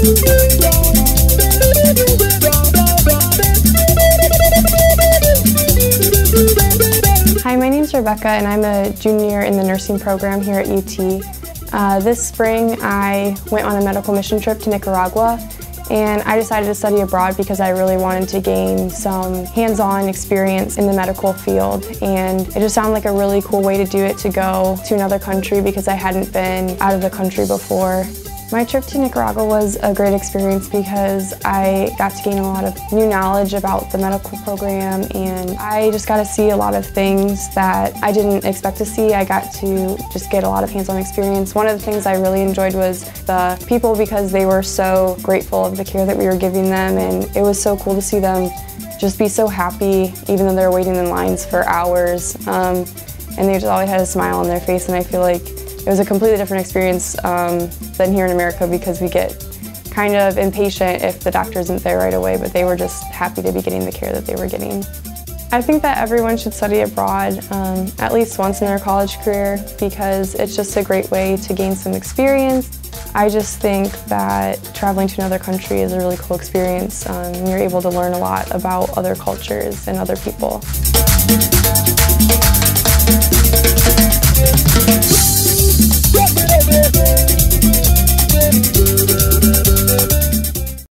Hi, my name is Rebekah and I'm a junior in the nursing program here at UT. Uh, this spring I went on a medical mission trip to Nicaragua and I decided to study abroad because I really wanted to gain some hands-on experience in the medical field and it just sounded like a really cool way to do it to go to another country because I hadn't been out of the country before. My trip to Nicaragua was a great experience because I got to gain a lot of new knowledge about the medical program and I just got to see a lot of things that I didn't expect to see. I got to just get a lot of hands-on experience. One of the things I really enjoyed was the people because they were so grateful of the care that we were giving them and it was so cool to see them just be so happy even though they were waiting in lines for hours. Um, and they just always had a smile on their face and I feel like it was a completely different experience um, than here in America because we get kind of impatient if the doctor isn't there right away, but they were just happy to be getting the care that they were getting. I think that everyone should study abroad um, at least once in their college career because it's just a great way to gain some experience. I just think that traveling to another country is a really cool experience. Um, you're able to learn a lot about other cultures and other people.